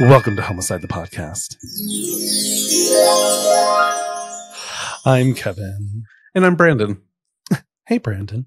Welcome to Homocide the Podcast. I'm Kevin. And I'm Brandon. Hey, Brandon.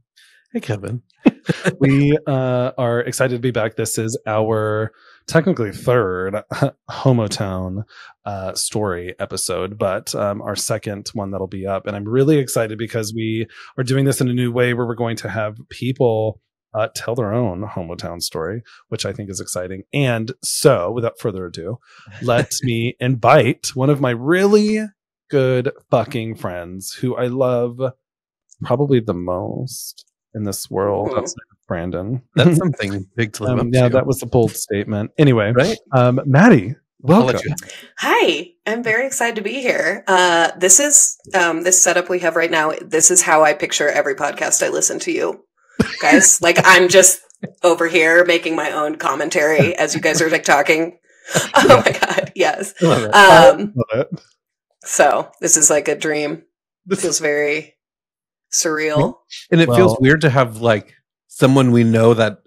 Hey, Kevin. we uh, are excited to be back. This is our technically third Homotown uh, story episode, but um, our second one that'll be up. And I'm really excited because we are doing this in a new way where we're going to have people uh, tell their own Homotown story, which I think is exciting. And so, without further ado, let me invite one of my really good fucking friends who I love probably the most in this world outside of Brandon. That's something big to live Um, up yeah, to. that was a bold statement. Anyway, right. um, Maddie, welcome. Hi, I'm very excited to be here. Uh, this is um, this setup we have right now. This is how I picture every podcast I listen to you guys. like I'm just over here making my own commentary as you guys are like talking. Oh my god, yes. Love it. Um, Love it. so this is like a dream. It feels very surreal. and it well- feels weird to have like someone we know that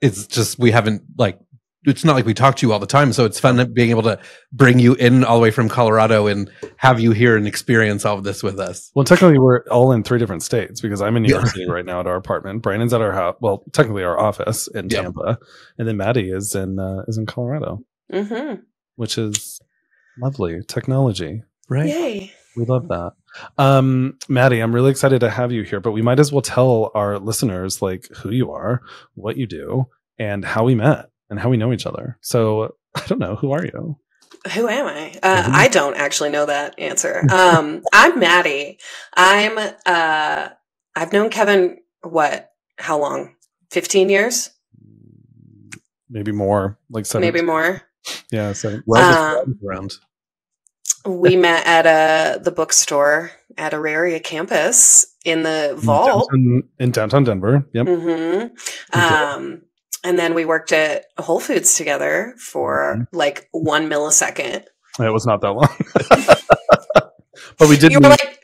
it's just we haven't like it's not like we talk to you all the time so it's fun being able to bring you in all the way from colorado and have you here and experience all of this with us Well, technically, we're all in three different states because I'm in New York City right now at our apartment. Brandon's at our house. Well, technically, our office in Yeah. Tampa, and then Maddie is in uh, is in Colorado, hmm which is lovely technology. right Yay! We love that. Um, Maddie, I'm really excited to have you here, but we might as well tell our listeners like who you are, what you do, and how we met and how we know each other. So I don't know, who are you? Who am I? Uh. I don't actually know that answer. Um, I'm Maddie. I'm. Uh, I've known Kevin. What? How long? Fifteen years? Maybe more, like seven. Maybe more. Yeah, so well Um, around We met at a the bookstore at Auraria campus in the vault. in, in downtown Denver. Yep. hmm Um, and then we worked at Whole Foods together for Mhm. like one millisecond. It was not that long. but we did. You were like,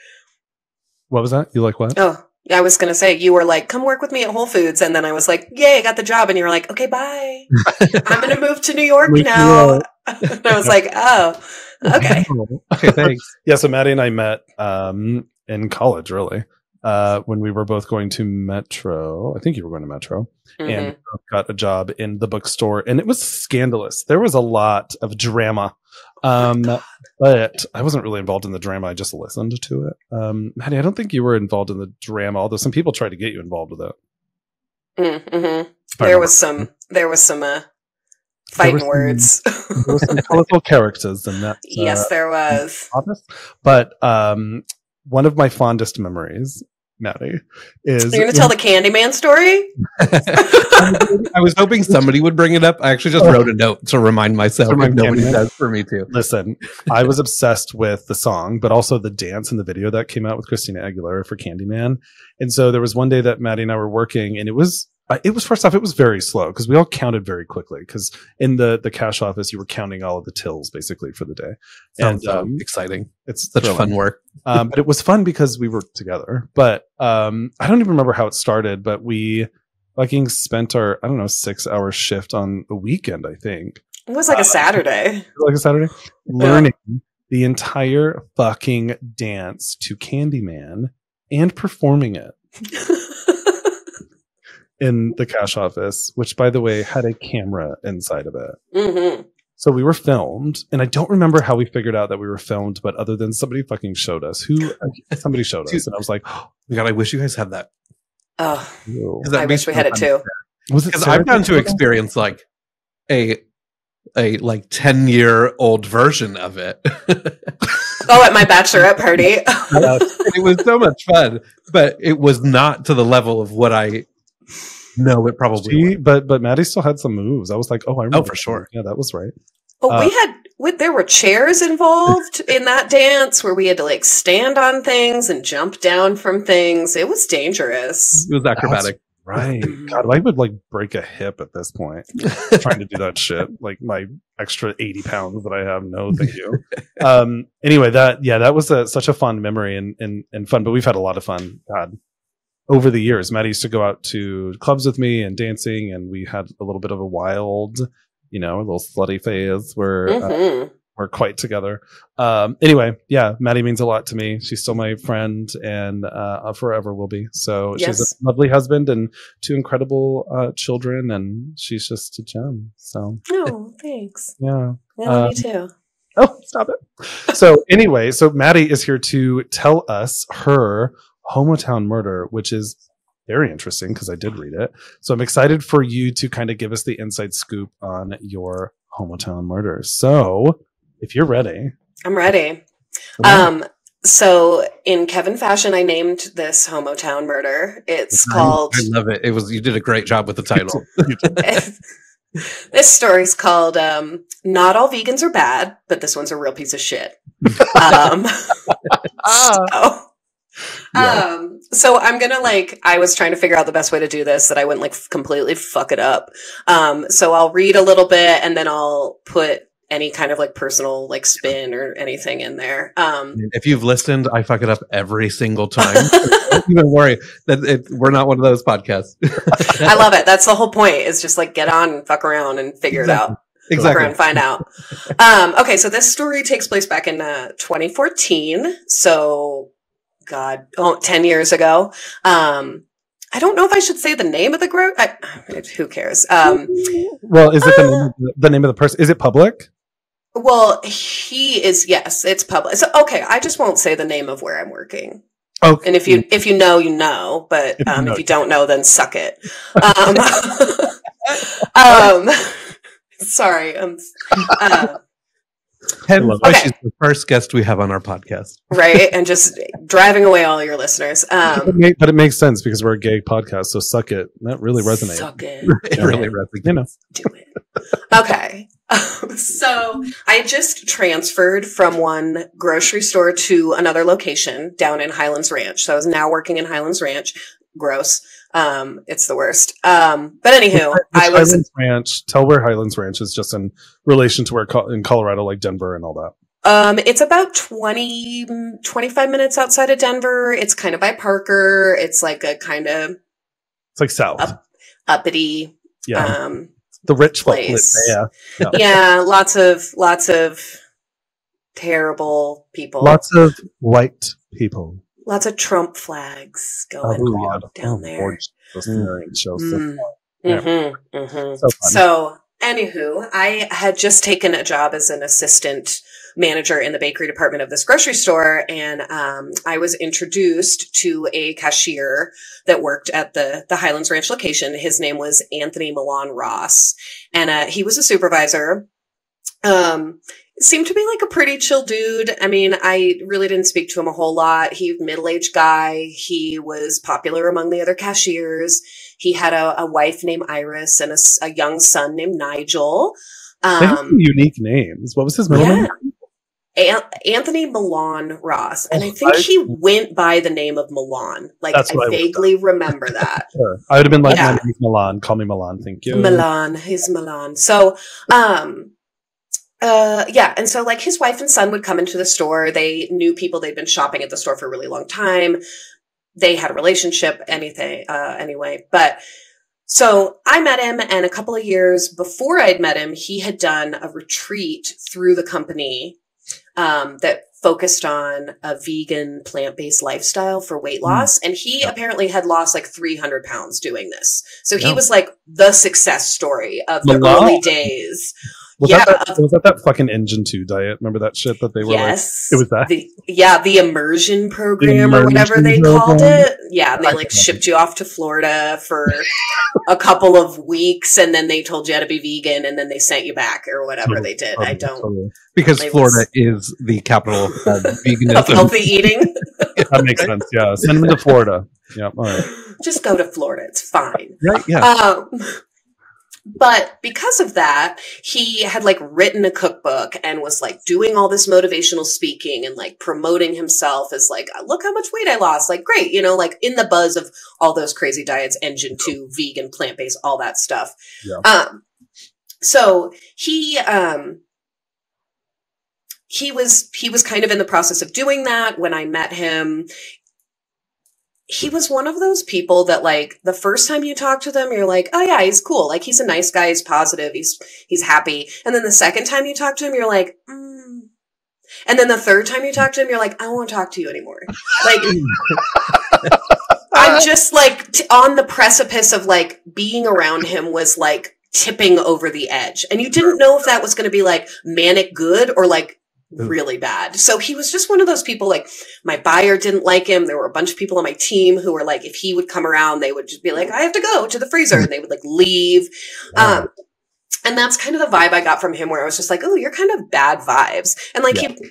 what was that? You like what? Oh, I was gonna say you were like, "Come work with me at Whole Foods," and then I was like, "Yay, I got the job!" And you were like, "Okay, bye. I'm gonna move to New York We- now." and I was like, "Oh, okay." okay thanks yeah. So Maddie and I met um, in college, really, uh, when we were both going to Metro. I think you were going to Metro, and Mhm. we both got a job in the bookstore, and it was scandalous. There was a lot of drama. Um, but I wasn't really involved in the drama. I just listened to it. Um, Maddie, I don't think you were involved in the drama, although some people tried to get you involved with it. Mm, mhm. There was some. There was some uh, fighting words. there were some colorful characters in that. uh, yes, there was. office. But um, one of my fondest memories, Maddie, is You're gonna tell the Candyman story? i was hoping somebody would bring it up i actually just wrote a note to remind myself remind nobody Candyman. does for me too Listen, I was obsessed with the song, but also the dance and the video that came out with Christina Aguilera for Candyman. And so there was one day that Maddie and I were working, and it was uh, it was first off it was very slow because we all counted very quickly because in the the cash office you were counting all of the tills basically for the day. sounds and um, um, exciting it's such thrilling. fun work um, but it was fun because we were together. But um, I don't even remember how it started. But we fucking spent our I don't know six hour shift on the weekend. I think It was like Uh, a Saturday. like a Saturday, learning the entire fucking dance to Candyman and performing it in the cash office, which by the way had a camera inside of it. hmm So we were filmed, and I don't remember how we figured out that we were filmed, but other than somebody fucking showed us, who somebody showed us, and I was like, oh god i wish you guys had that Oh, "Ew." 'Cause that I wish we had it too. was it? because I've gotten to experience like a a like ten year old version of it. Oh, at my bachelorette party. it was so much fun, but it was not to the level of what I know it probably. She, but but Maddie still had some moves. I was like, oh, I remember for that. sure. Yeah, that was right. But Uh, we had we, there were chairs involved in that dance where we had to like stand on things and jump down from things. It was dangerous. It was acrobatic. Right. God, I would like break a hip at this point trying to do that shit. Like my extra 80 pounds that I have. No, thank you. um, anyway, that, yeah, that was a, such a fun memory and, and, and fun, but we've had a lot of fun. God, over the years, Maddie used to go out to clubs with me and dancing, and we had a little bit of a wild you know, a little slutty phase. We're uh, Mhm. we're quite together. Um, anyway, yeah, Maddie means a lot to me. She's still my friend and uh, forever will be. So she's a lovely husband and two incredible uh, children, and she's just a gem. So Oh, thanks. yeah. Yeah, Uh, me too. Oh, stop it. So anyway, so Maddie is here to tell us her Homotown murder, which is very interesting because I did read it. So I'm excited for you to kind of give us the inside scoop on your Homotown murder. So if you're ready, I'm ready. Um, so in Kevin fashion, I named this Homotown murder. It's called. I love it. It was you did a great job with the title. this story's called um, "Not All Vegans Are Bad," but this one's a real piece of shit. Um, so, Yeah. um, so I'm gonna like. I was trying to figure out the best way to do this that I wouldn't like completely fuck it up. Um, so I'll read a little bit and then I'll put any kind of like personal like spin or anything in there. Um, if you've listened, I fuck it up every single time. Don't even worry that it, we're not one of those podcasts. I love it. That's the whole point. Is just like get on and fuck around and figure it out. Fuck exactly. around and find out. Um, okay, so this story takes place back in uh, 2014. So, God, oh, 10 years ago. Um, I don't know if I should say the name of the group. I, who cares? Um, well, is it the Uh, name, of the, the name of the person? Is it public? well, he is. Yes, it's public. So, okay, I just won't say the name of where I'm working. Okay. And if you if you know, you know. But If you um, know, if you don't know, then suck it. Um, um, sorry. Um, uh, Hence love why it. she's the first guest we have on our podcast. right, and just driving away all your listeners. But it Um, but it makes sense because we're a gay podcast, so suck it. That really resonates. Suck it. It Yeah. really resonates. You know, Do it. Okay. so I just transferred from one grocery store to another location down in Highlands Ranch. So I was now working in Highlands Ranch. Gross. Um, it's the worst. Um, but anywho, I was Highlands Ranch. Tell where Highlands Ranch is, just in relation to where Co- in Colorado, like Denver and all that. Um, it's about 20, 25 minutes outside of Denver. It's kind of by Parker. It's like a kind of It's like south. Up- uppity, yeah, um, the rich place. Yeah, yeah, lots of, lots of terrible people. lots of white people. Lots of Trump flags going Oh, on down there. Lord, those married shows. Mm. Yeah. hmm hmm So. So, anywho, I had just taken a job as an assistant manager in the bakery department of this grocery store, and um, I was introduced to a cashier that worked at the the Highlands Ranch location. His name was Anthony Milan Ross, and uh, he was a supervisor. Um, seemed to be like a pretty chill dude. I mean, I really didn't speak to him a whole lot. He middle aged guy. He was popular among the other cashiers. He had a, a wife named Iris and a young son named Nigel. They have Um, unique names. What was his middle yeah. name? An- Anthony Milan Ross, and I Oh, think I- he went by the name of Milan. Like That's I what I vaguely remember that. Sure. I would have been like, Yeah. my name's Milan. Call me Milan. Thank you. Milan, he's Milan. So, um, uh, yeah, and so like his wife and son would come into the store. They knew people. They'd been shopping at the store for a really long time. They had a relationship, anything, uh, anyway. But so I met him, and a couple of years before I'd met him, he had done a retreat through the company um, that focused on a vegan plant based lifestyle for weight Mm. loss. And he apparently had lost like 300 pounds doing this. So he was like the success story of the Wow. early days. Was Yeah. that, that was that that fucking engine two diet? Remember that shit that they were like? yes. it was that? The, yeah, the immersion program or immersion whatever they called it. Yeah, they I like shipped you off to Florida for a couple of weeks and then they told you how to be vegan and then they sent you back or whatever Totally, they did. I don't totally. Because Florida was- is the capital of of veganism. healthy eating. That makes sense. Yeah, send them to Florida. Yeah, all right. Just go to Florida. It's fine. Right? Yeah. Um, but because of that, he had like written a cookbook and was like doing all this motivational speaking and like promoting himself as like, look how much weight I lost. Like, great, you know, like in the buzz of all those crazy diets, engine two, vegan, plant based, all that stuff. Yeah. Um, so he, um, he was he was kind of in the process of doing that when I met him he was one of those people that like the first time you talk to them, you're like, oh yeah, he's cool. Like he's a nice guy. He's positive. He's, he's happy. And then the second time you talk to him, you're like, mm. and then the third time you talk to him, you're like, I won't talk to you anymore. Like, I'm just like t- on the precipice of like being around him was like tipping over the edge. And you didn't know if that was going to be like manic good or like really bad. So he was just one of those people like my buyer didn't like him. There were a bunch of people on my team who were like, if he would come around, they would just be like, I have to go to the freezer and they would like leave. Um, and that's kind of the vibe I got from him where I was just like, oh, you're kind of bad vibes. And like Yeah. he,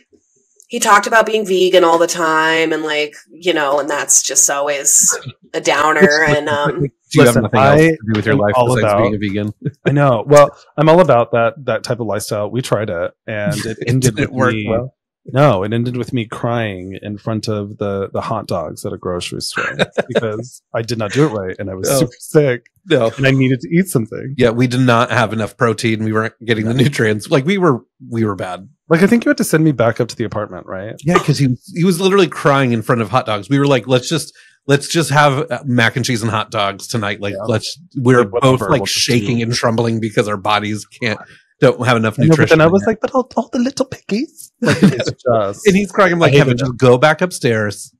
he talked about being vegan all the time and like, you know, and that's just always a downer. And, um, Do you Listen, have nothing else to do with your life besides about- being a vegan? I know. Well, I'm all about that that type of lifestyle. We tried it, and it ended didn't with work me. well. No, it ended with me crying in front of the the hot dogs at a grocery store because I did not do it right, and I was Oh. super sick, No. and I needed to eat something. Yeah, we did not have enough protein. We weren't getting the nutrients. Like we were, we were bad. Like I think you had to send me back up to the apartment, right? Yeah, because he he was literally crying in front of hot dogs. We were like, let's just let's just have uh, mac and cheese and hot dogs tonight. Like Yeah. let's we're Like, both like shaking and trembling because our bodies can't don't have enough I know, nutrition. then I was like, but all, all the little pickies. Like just and he's crying. I'm like, I Kevin, just go back upstairs.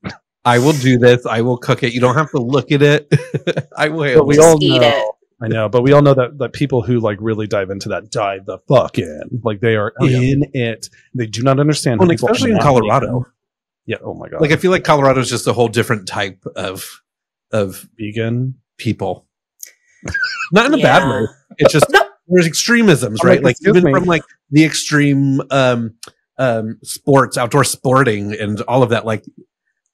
I will do this. I will cook it. You don't have to look at it. I will. But we Just all eat know. it. I know, but we all know that that people who like really dive into that dive the fuck in, like they are Oh, yeah. in it. They do not understand. Well, how and people especially in are not Colorado. Vegan. Yeah. Oh my god. Like I feel like Colorado is just a whole different type of of vegan. people. Not in a bad way. It's just No. there's extremisms, right? like, Like even me. from like the extreme um um sports, outdoor sporting and all of that. Like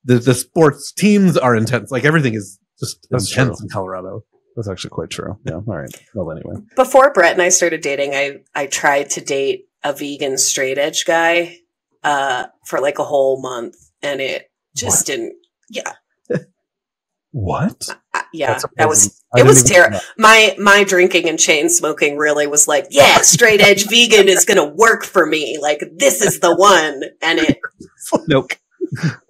the the sports teams are intense. Like everything is just That's intense true. in Colorado. That's actually quite true. Yeah. All right. Well, anyway. before Brett and I started dating, I I tried to date a vegan straight edge guy uh, for like a whole month, and it just What? didn't. Yeah, What? uh, yeah, That's that was. I it was terrible. my my drinking and chain smoking really was like, yeah, straight edge vegan is gonna work for me. Like this is the one, and it Nope.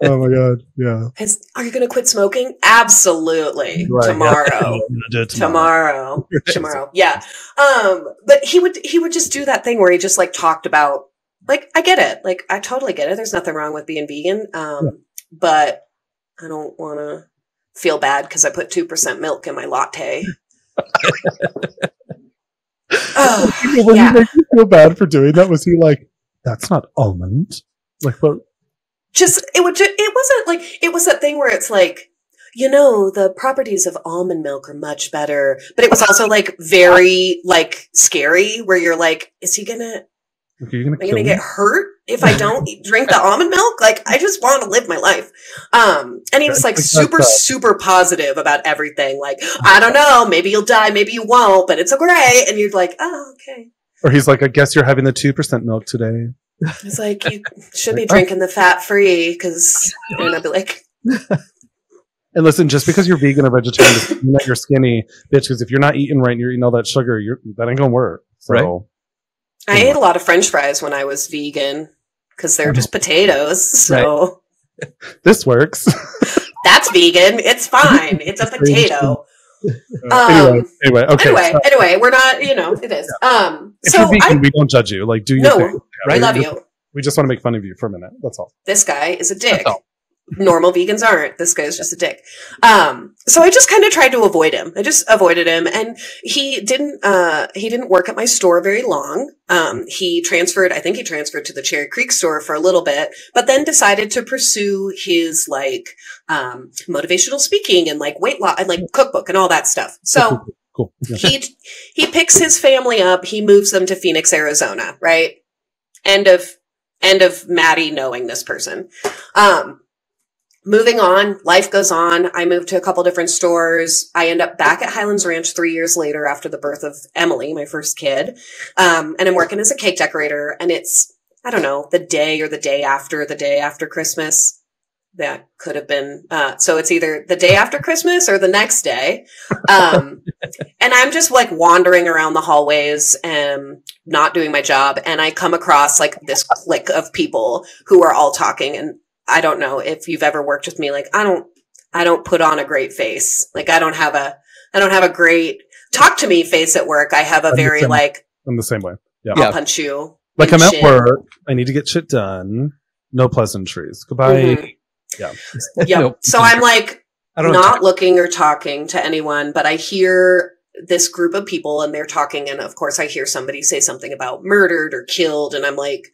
Oh my god. Yeah. has. Are you gonna quit smoking? Absolutely, Right, yeah. tomorrow. I'm gonna do it tomorrow tomorrow yeah um but he would he would just do that thing where he just like talked about like i get it like i totally get it there's nothing wrong with being vegan um but i don't want to feel bad because i put 2% milk in my latte oh, When yeah. you make me feel bad for doing that, was he like, "That's not almond"? Like what? just it would ju- it wasn't like it was that thing where it's like you know the properties of almond milk are much better but it was also like very like scary where you're like is he gonna Are you gonna Am I kill gonna get hurt if I don't eat- drink the almond milk? Like, I just want to live my life. Um, and he was like super, super positive about everything. Like, I don't know, maybe you'll die, maybe you won't, but it's okay. And you're like, oh, okay. Or he's like, "I guess you're having the two percent milk today." It's like you should be drinking the fat free because, and I'd be like, And listen, just because you're vegan or vegetarian doesn't mean that you're skinny, bitch. Because if you're not eating right and you're eating all that sugar, you're that ain't gonna work. So Right. I ate a lot of French fries when I was vegan because they're just potatoes. So this works. that's vegan. It's fine. It's a potato. anyway, Um, anyway, okay. anyway, so anyway, we're not, you know, it is. Um, if so you're vegan, I we don't judge you. Like, do your no, thing. I Right. love you. We just want to make fun of you for a minute. That's all. This guy is a dick. Normal vegans aren't. This guy's just a dick. Um, so I just kind of tried to avoid him. I just avoided him, and he didn't. Uh, he didn't work at my store very long. Um, he transferred. I think he transferred to the Cherry Creek store for a little bit, but then decided to pursue his like um, motivational speaking and like weight loss and like cookbook and all that stuff. So. Cool. Yeah. he he picks his family up he moves them to phoenix arizona right end of end of maddie knowing this person um moving on life goes on i moved to a couple different stores i end up back at highlands ranch three years later after the birth of emily my first kid um and i'm working as a cake decorator and it's i don't know the day or the day after the day after christmas that could have been uh so it's either the day after christmas or the next day um and I'm just like wandering around the hallways and not doing my job. And I come across like this clique of people who are all talking. And I don't know if you've ever worked with me. Like, I don't, I don't put on a great face. Like I don't have a, I don't have a great talk to me face at work. I have a I'm very same- like, In the same way. Yeah. I'll Yeah. punch you. Like I'm at work. I need to get shit done. No pleasantries. Goodbye. Mhm. Yeah. Yep. Nope. So I'm like, I don't not looking or talking to anyone, but I hear this group of people and they're talking. And of course, I hear somebody say something about murdered or killed. And I'm like,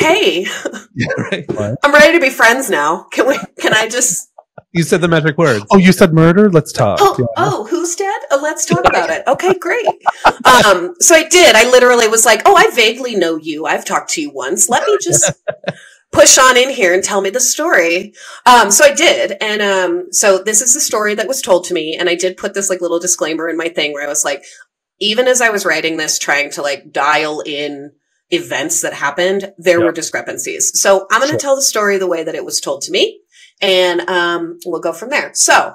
hey, yeah, right. I'm ready to be friends now. Can we, can I just, You said the magic words. Oh, you said murder? Let's talk. oh, Yeah. oh, who's dead? Oh, let's talk about it. Okay, great. Um, so I did. I literally was like, oh, I vaguely know you. I've talked to you once. Let me just push on in here and tell me the story. Um, so I did. And, um, so this is the story that was told to me. And I did put this like little disclaimer in my thing where I was like, even as I was writing this, trying to like dial in events that happened, there Yeah. were discrepancies. So I'm going to Sure. tell the story the way that it was told to me. And, um, we'll go from there. So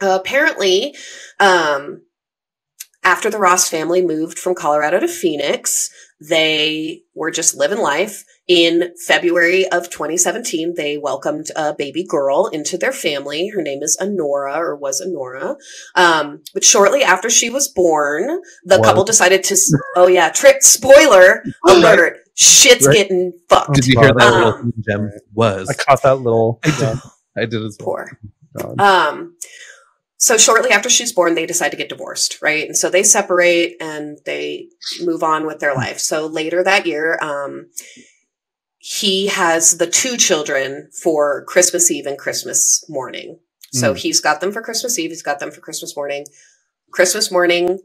apparently, um, after the Ross family moved from Colorado to Phoenix, they were just living life. In February of 2017, they welcomed a baby girl into their family. Her name is Honora, or was Honora. Um, but shortly after she was born, the What? couple decided to. Oh yeah, trick spoiler alert! Shit's Right. getting fucked. Did you hear that Um, little gem was? I caught that little. I did. yeah. I did as well. Poor. Um, so shortly after she's born, they decide to get divorced, right? And so they separate and they move on with their life. So later that year, um, he has the two children for Christmas Eve and Christmas morning. So Mm. he's got them for Christmas Eve. He's got them for Christmas morning. Christmas morning,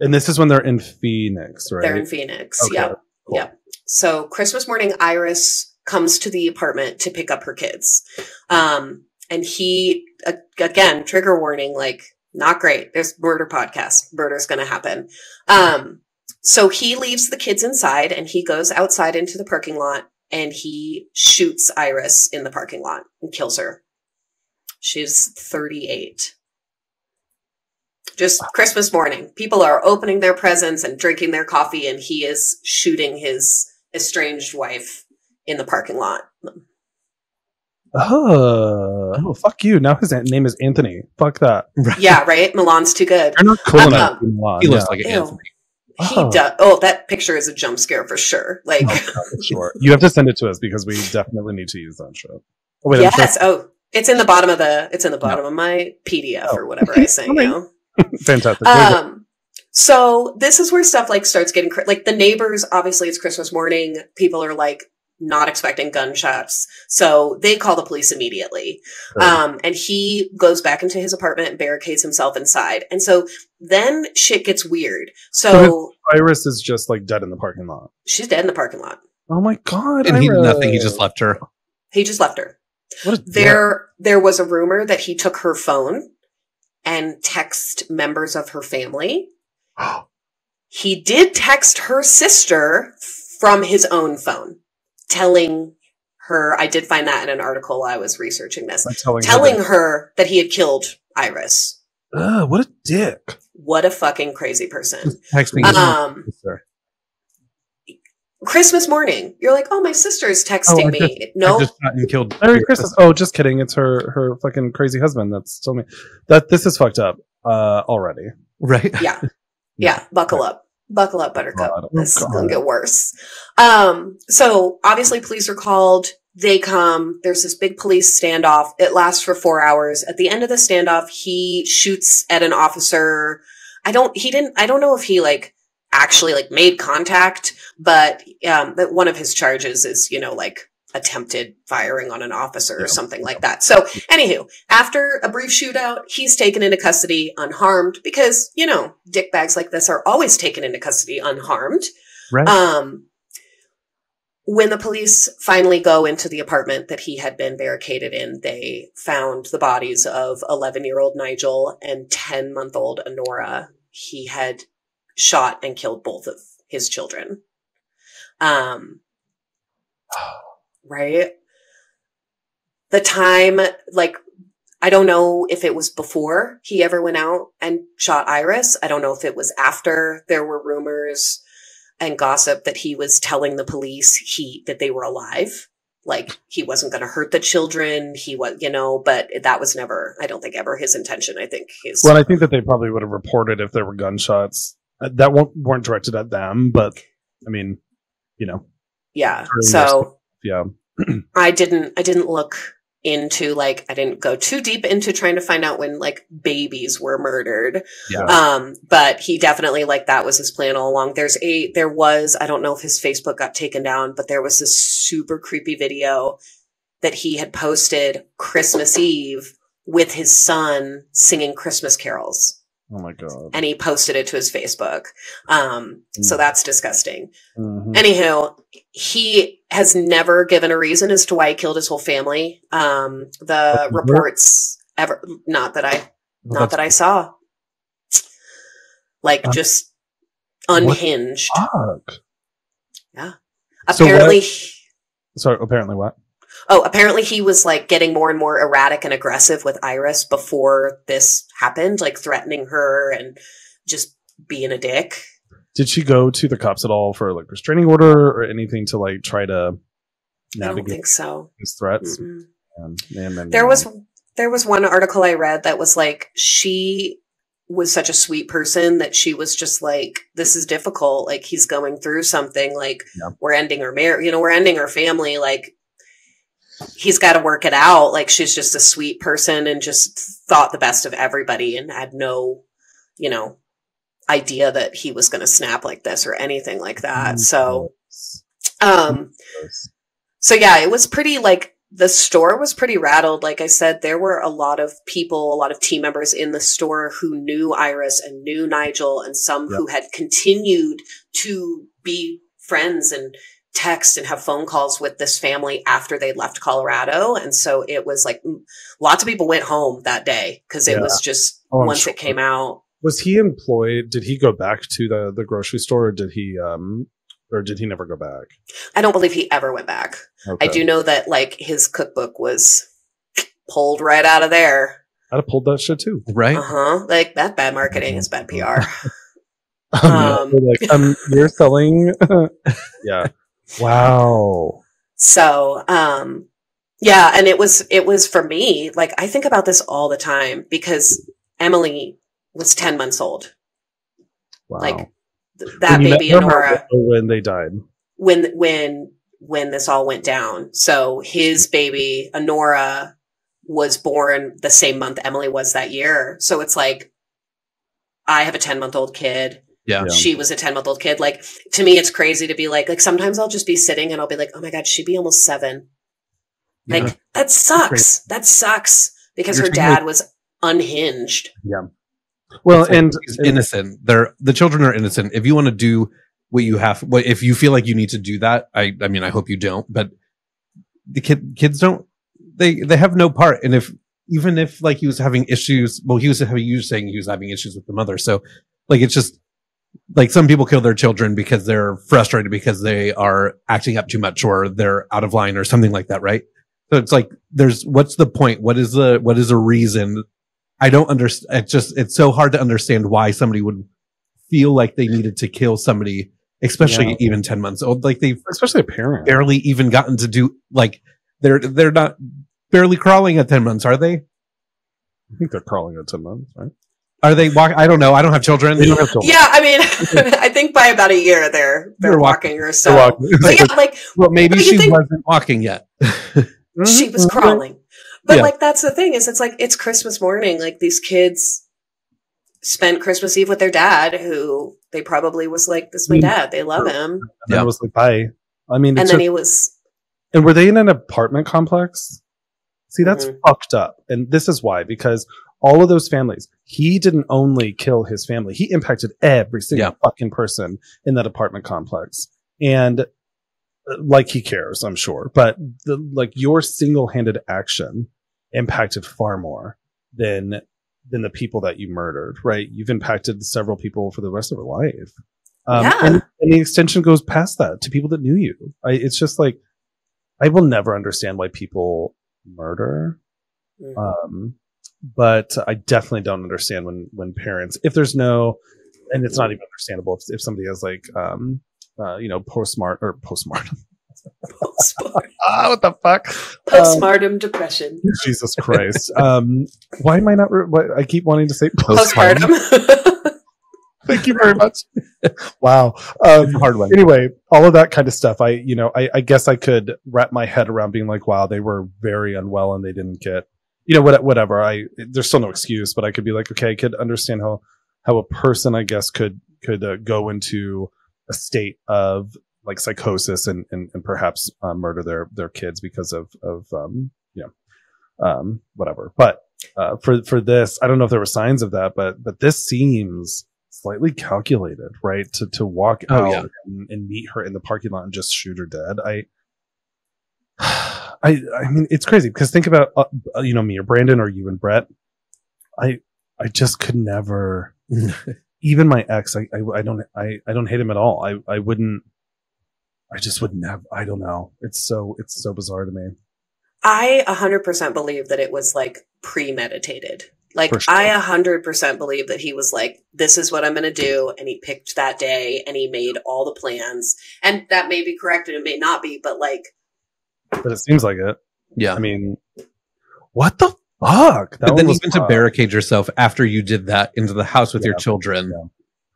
And this is when they're in Phoenix, right? they're in Phoenix. Okay, Yep. cool. Yep. So Christmas morning, Iris comes to the apartment to pick up her kids. Um, and he, again, trigger warning, like, not great. There's murder podcast. Murder's going to happen. Um, so he leaves the kids inside and he goes outside into the parking lot and he shoots Iris in the parking lot and kills her. She's 38. Just Christmas morning. People are opening their presents and drinking their coffee, and he is shooting his estranged wife in the parking lot. Oh, oh, fuck you. Now his name is Anthony. Fuck that. Yeah, right? Milan's too good. You're not cool Um, enough. Milan, He looks yeah. like an Anthony. He Oh. does. Oh, that picture is a jump scare for sure. Like, Oh, sure. You have to send it to us because we definitely need to use that shit. Oh, wait, yes. Oh, it's in the bottom of the. It's in the bottom of my PDF Oh. or whatever I sent Okay. you. fantastic. Um, so this is where stuff like starts getting cr- like the neighbors. Obviously, it's Christmas morning. People are like not expecting gunshots, so they call the police immediately. Sure. Um, and he goes back into his apartment and barricades himself inside. And so then shit gets weird. So Iris is just like dead in the parking lot. she's dead in the parking lot. Oh my god! And he did nothing. He just left her. He just left her. What a dick. There, there was a rumor that he took her phone and text members of her family. He did text her sister from his own phone, telling her, I did find that in an article while I was researching this, By telling, telling her. her that he had killed Iris. that- Ugh, what a dick. What a fucking crazy person. Texting his Um. Christmas morning, you're like, oh, my sister's texting Oh, I me. no, I just shot and killed. Merry Christmas. Oh, just kidding. It's her her fucking crazy husband that's still me. That this is fucked up uh already. Right. yeah, yeah, buckle up. Buckle up, Buttercup. Oh this is gonna get worse. Um, so obviously police are called. They come. There's this big police standoff. It lasts for four hours. At the end of the standoff, he shoots at an officer. I don't, he didn't, I don't know if he like actually like made contact, but, um, that one of his charges is, you know, like attempted firing on an officer Yeah. or something like that. So anywho, after a brief shootout, he's taken into custody unharmed because, you know, dickbags like this are always taken into custody unharmed. Right. Um, when the police finally go into the apartment that he had been barricaded in, they found the bodies of 11 year old Nigel and 10 month old Honora. He had shot and killed both of his children. Um, right? The time, like, I don't know if it was before he ever went out and shot Iris. I don't know if it was after there were rumors and gossip that he was telling the police he that they were alive like he wasn't going to hurt the children. He was, you know, but that was never, I don't think ever his intention. I think his. Well, I think that they probably would have reported if there were gunshots uh, that weren't directed at them, but I mean, you know, yeah. So yeah. I didn't, I didn't look into like, I didn't go too deep into trying to find out when like babies were murdered. Yeah. Um, but he definitely like that was his plan all along. There's a there was I don't know if his Facebook got taken down, but there was this super creepy video that he had posted Christmas Eve with his son singing Christmas carols. Oh my god. And he posted it to his Facebook. Um, so Mm. that's disgusting. Mhm. Anywho, he has never given a reason as to why he killed his whole family. Um, the reports ever not that I not that I saw. Like Uh, just unhinged. Fuck. So what- apparently, Sorry. Apparently, what? Oh, apparently he was like getting more and more erratic and aggressive with Iris before this happened, like threatening her and just being a dick. Did she go to the cops at all for like restraining order or anything to like try to navigate? I don't think so. these threats? Man, There was there was one article I read that was like she was such a sweet person that she was just like this is difficult like he's going through something like Yeah. we're ending our marriage you know we're ending our family like he's got to work it out like she's just a sweet person and just thought the best of everybody and had no you know idea that he was going to snap like this or anything like that so um so yeah, it was pretty like the store was pretty rattled. Like I said, there were a lot of people, a lot of team members in the store who knew Iris and knew Nigel, and some Yep. who had continued to be friends and text and have phone calls with this family after they left Colorado. And so it was like lots of people went home that day because it Yeah. was just Oh, once sure. it came out. Was he employed? Did he go back to the the grocery store? Or did he um or did he never go back? I don't believe he ever went back. Okay. I do know that like his cookbook was pulled right out of there. I'd have pulled that shit too. right? Uh huh. Like that bad marketing is bad PR. Um, like um, you're selling. yeah. Wow. So, um, yeah, and it was it was for me. Like I think about this all the time because Emily was ten months old. Wow. Like th- that When baby her, Honora when they died. when when when this all went down. So his baby Honora was born the same month Emily was that year. So it's like I have a ten month old kid. Yeah. Yeah. she was a 10 month old kid. Like to me, it's crazy to be like, like sometimes I'll just be sitting and I'll be like, oh my God, she'd be almost seven. Like Yeah. that sucks. That sucks because You're her saying, dad was unhinged. Yeah. Well, like and he's innocent. They're the children are innocent. If you want to do what you have, what if you feel like you need to do that? I, I mean, I hope you don't. But the kid, kids don't. They they have no part. And if even if like he was having issues, well, he was having you were saying he was having issues with the mother. So like it's just like some people kill their children because they're frustrated because they are acting up too much or they're out of line or something like that, right? So it's like there's what's the point? What is the what is a reason I don't understand. It's just, it's so hard to understand why somebody would feel like they needed to kill somebody, especially Yeah. even 10 months old. Like they've especially a parent. barely even gotten to do, like, they're, they're not barely crawling at 10 months, are they? I think they're crawling at ten months, right? Are they walk? I don't know. I don't have children. They don't have children. Yeah. I mean, I think by about a year they're, they're They're walking, walking. or so. They're walking. So yeah, like well, maybe she think- wasn't walking yet. she was Mhm. crawling. But Yeah. like that's the thing is it's like it's Christmas morning. Like these kids spent Christmas Eve with their dad who they probably was like, This is my Mm. dad. They love him. And Yeah. it was like, bye. I mean, And then just- he was and were they in an apartment complex? See, that's Mhm. fucked up. And this is why, because all of those families, he didn't only kill his family, he impacted every single Yeah. fucking person in that apartment complex. And uh, like he cares, I'm sure. But the, like your single handed action impacted far more than than the people that you murdered, right? You've impacted several people for the rest of their life. Um, Yeah. and, and the extension goes past that to people that knew you. I, it's just like, I will never understand why people murder. Mhm. Um, but I definitely don't understand when, when parents, if there's no, and it's not even understandable if, if somebody has like, um, uh, you know, postmart or postmortem, Ah, what the fuck? Postpartum depression. Jesus Christ. Um, why am I not? Re- what, I keep wanting to say postpartum. Postpartum. Thank you very much. wow. Um, hard one. anyway, all of that kind of stuff. I, you know, I, I guess I could wrap my head around being like, wow, they were very unwell and they didn't get, you know, what, whatever. I, there's still no excuse, but I could be like, okay, I could understand how, how a person, I guess, could, could uh, go into a state of like psychosis and, and, and perhaps uh, murder their, their kids because of, of, um, you know, um, whatever. But, uh, for, for this, I don't know if there were signs of that, but, but this seems, slightly calculated, right? To to walk Oh, out yeah. and, and meet her in the parking lot and just shoot her dead. I, I, I mean, it's crazy because think about uh, uh, you know me or Brandon or you and Brett. I I just could never. even my ex, I, I I don't I I don't hate him at all. I I wouldn't. I just would never. I don't know. It's so it's so bizarre to me. I 100% believe that it was like premeditated. Like, For sure. I 100% believe that he was like, this is what I'm going to do. And he picked that day and he made all the plans. And that may be correct and it may not be, but like, But it seems like it. Yeah. I mean, what the fuck? That but one then even to rough. barricade yourself after you did that into the house with your children Yeah.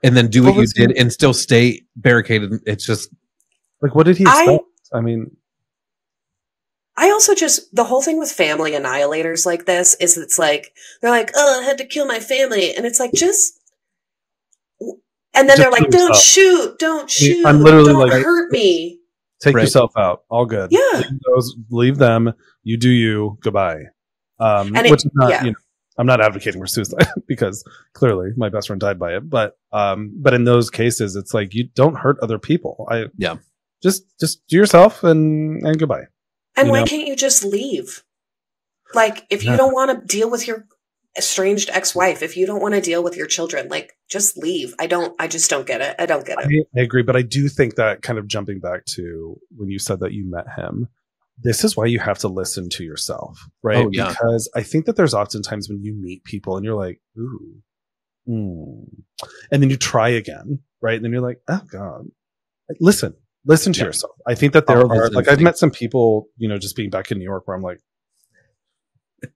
and then do What what you did he- and still stay barricaded it's just Like, what did he I- expect? I mean, I also just, the whole thing with family annihilators like this is it's like, they're like, oh, I had to kill my family. And it's like, just, and then Just they're like, don't yourself. shoot, don't shoot, I'm literally don't like- hurt me. Take Right. yourself out. All good. Yeah. Leave those. Leave them. You do you. Goodbye. Um, And it- which is not. yeah. You know, I'm not advocating for suicide because clearly my best friend died by it. But um, but in those cases, it's like you don't hurt other people. I Yeah. Just just do yourself and and goodbye. And You why know? can't you just leave? Like, if you Yeah. don't want to deal with your estranged ex-wife, if you don't want to deal with your children, like, just leave. I don't, I just don't get it. I don't get it. I agree, but I do think that kind of jumping back to when you said that you met him, this is why you have to listen to yourself, right? Oh, yeah. Because I think that there's oftentimes when you meet people and you're like, ooh, hmm. and then you try again, right? And then you're like, oh god, listen, listen to Yeah. yourself. I think that there Follow are like I've met some people, you know, just being back in New York where I'm like,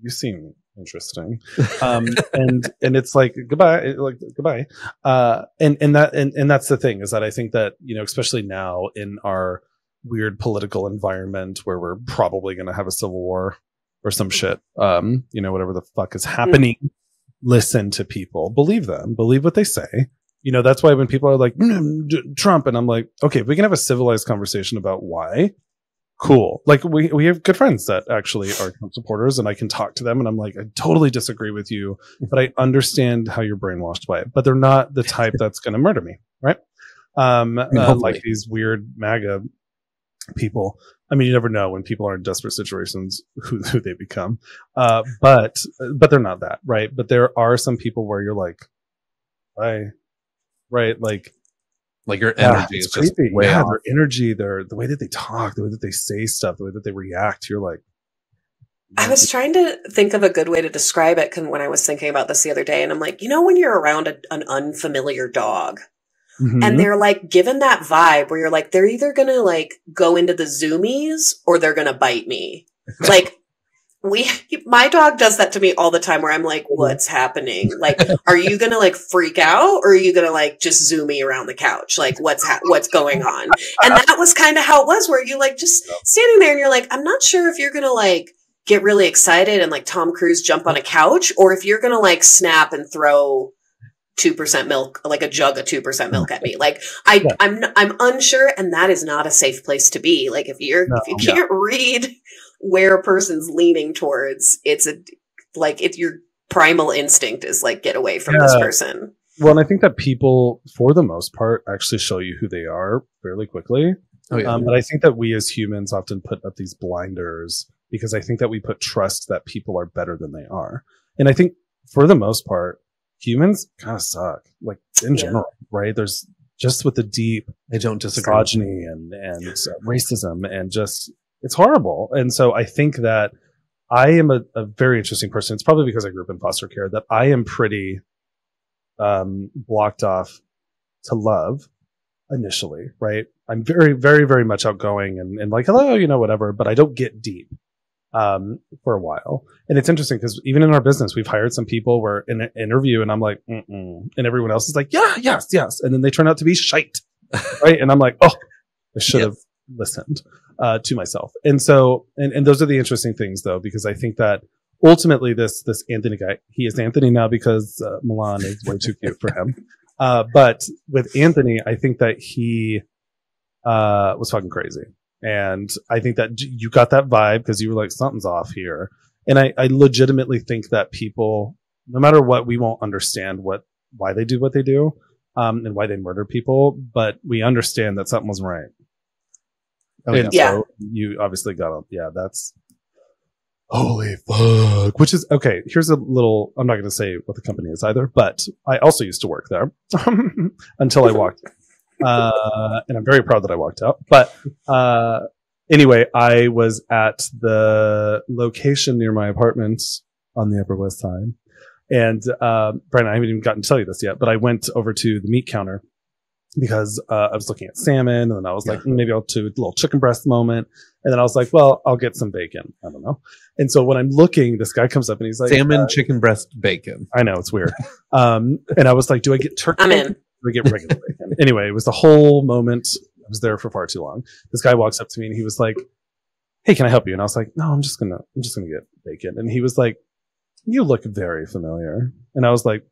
you seem interesting. Um and and it's like goodbye like goodbye. Uh and and that and, and that's the thing is that i think that you know especially now in our weird political environment where we're probably going to have a civil war or some shit um you know whatever the fuck is happening listen to people. Believe them. Believe what they say. You know that's why when people are like "Mm, trump and i'm like okay we can have a civilized conversation about why cool. Like we we have good friends that actually are Trump supporters and i can talk to them and i'm like i totally disagree with you but i understand how you're brainwashed by it. But they're not the type that's going to murder me right? Um uh, like these weird maga people. I mean you never know when people are in desperate situations who, who they become. Uh but but they're not that right? But there are some people where you're like right right? Like like your yeah, energy it's is just creepy. way yeah, off. their energy, their the way that they talk, the way that they say stuff, the way that they react. You're like, I was trying to think of a good way to describe it when I was thinking about this the other day. And I'm like, you know, when you're around a, an unfamiliar dog Mhm. and they're like given that vibe where you're like, they're either going to like go into the zoomies or they're going to bite me. Like, we, my dog does that to me all the time where I'm like, mm-hmm. what's happening? Like, are you going to like freak out or are you going to like just zoom me around the couch? Like, what's, ha- what's going on? And that was kind of how it was where you like just standing there and you're like, I'm not sure if you're going to like, get really excited and like Tom Cruise jump on a couch, or if you're gonna like snap and throw two percent milk, like a jug of two percent milk at me. Mm-hmm. Like I, Yeah. I'm, I'm unsure, and that is not a safe place to be. Like if you're, No, if you can't read where a person's leaning towards, it's a like it's your primal instinct is like get away from this person. well, and I think that people, for the most part, actually show you who they are fairly quickly. Oh yeah. Um, but I think that we as humans often put up these blinders because I think that we put trust that people are better than they are. And I think for the most part, humans kind of suck, like in Yeah. general, right? There's just with the deep I don't disagree. misogyny and and uh, racism and just it's horrible. And so I think that I am a, a very interesting person. It's probably because I grew up in foster care that I am pretty um, blocked off to love initially, right? I'm very, very, very much outgoing and, and like, hello, you know, whatever, but I don't get deep um, for a while. And it's interesting because even in our business, we've hired some people where in an interview and I'm like, Mm-mm. and everyone else is like, yeah, yes, yes. And then they turn out to be shite. right. And I'm like, oh, I should have listened uh, to myself. And so, and, and those are the interesting things though, because I think that ultimately this, this Anthony guy, he is Anthony now because uh, Milan is way too cute for him. Uh, but with Anthony, I think that he uh, was fucking crazy. And I think that you got that vibe because you were like, something's off here. And I, I legitimately think that people, no matter what, we won't understand what, why they do what they do, um, and why they murder people, but we understand that something wasn't right. Oh, and yeah. so you obviously got a, yeah, that's holy fuck. Which is okay. Here's a little, I'm not going to say what the company is either, but I also used to work there until I walked. Uh, and I'm very proud that I walked out. But, uh, anyway, I was at the location near my apartment on the Upper West Side. And, um, Brian, I haven't even gotten to tell you this yet, but I went over to the meat counter because uh, I was looking at salmon, and then I was like, "Mm, maybe I'll do a little chicken breast moment, and then I was like, well, I'll get some bacon. I don't know. And so when I'm looking, this guy comes up and he's like, Salmon, uh, chicken breast, bacon. I know it's weird. Um, and I was like, do I get turkey? I'm bacon? in. Do I get regular bacon? Anyway, it was the whole moment. I was there for far too long. This guy walks up to me and he was like, "Hey, can I help you?" And I was like, "No, I'm just gonna, I'm just gonna get bacon." And he was like, "You look very familiar." And I was like,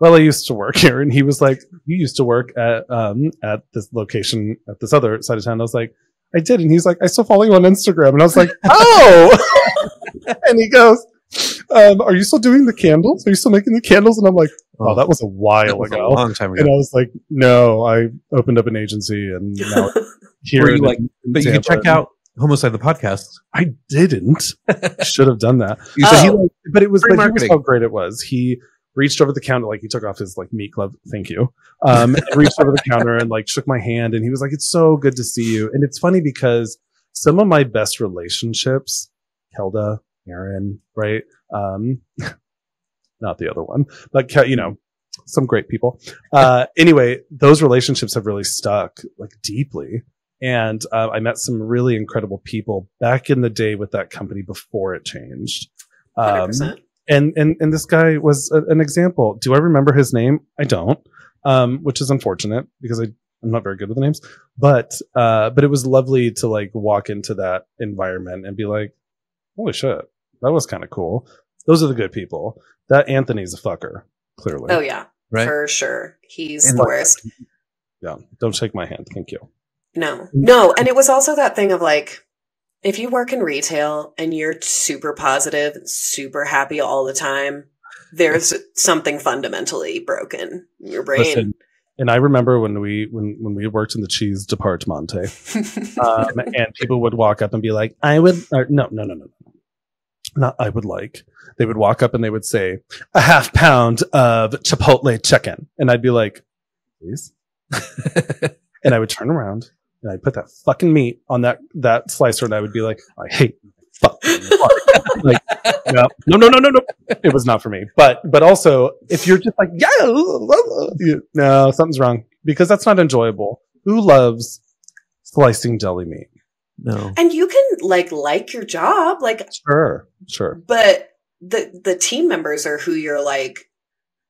"Well, I used to work here." And he was like, "You used to work at um at this location at this other side of town." I was like, "I did." And he's like, "I still follow you on Instagram." And I was like, "Oh!" and he goes. Um, are you still doing the candles? Are you still making the candles? And I'm like, oh, that was a while was a long time ago. And. I was like, no, I opened up an agency and now here you like- But you can Tampa. check out Homocide the podcast. I didn't. Should have done that. You Oh. He like, but it was but here's marketing. how great it was. He reached over the counter, like he took off his like meat glove. Thank you. Um, reached over the counter and like shook my hand, and he was like, "It's so good to see you." And it's funny because some of my best relationships, Kelda, Aaron, right? Um, not the other one, but you know, some great people. Uh, anyway, those relationships have really stuck like deeply. And uh, I met some really incredible people back in the day with that company before it changed. Um, 100%. And and and this guy was a, an example. Do I remember his name? I don't, um, which is unfortunate because I I'm not very good with names. But uh, but it was lovely to like walk into that environment and be like, holy shit, that was kind of cool. Those are the good people. That Anthony's a fucker, clearly. Oh yeah, right. for sure. He's And the like- worst. yeah. Don't shake my hand, thank you. No, no. And it was also that thing of like, if you work in retail and you're super positive, super happy all the time, there's something fundamentally broken in your brain. Listen, and I remember when we when when we worked in the cheese department, um, and people would walk up and be like, "I would," or, no, no, no, no, no, not I would like. They would walk up and they would say, "A half pound of Chipotle chicken," and I'd be like, "Please," and I would turn around and I'd put that fucking meat on that that slicer, and I would be like, "I hate." Fuck. like, no, no, no, no, no, no. It was not for me. But, but also, if you're just like, yeah, you- no, something's wrong because that's not enjoyable. Who loves slicing deli meat? no. and you can like like your job, like, Sure, sure. but the the team members are who you're like.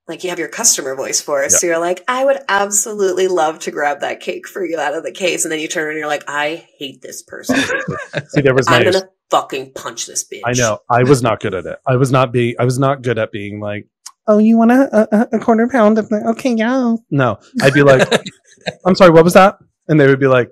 Like you have your customer voice for us. Yeah. So you're like, I would absolutely love to grab that cake for you out of the case. And then you turn and you're like, I hate this person. See, there was. I'm gonna fucking punch this bitch. I know. I was not good at it. I was not being. I was not good at being like, oh, you want a a, a quarter pound of the okay, yeah. No, I'd be like, I'm sorry, what was that? And they would be like,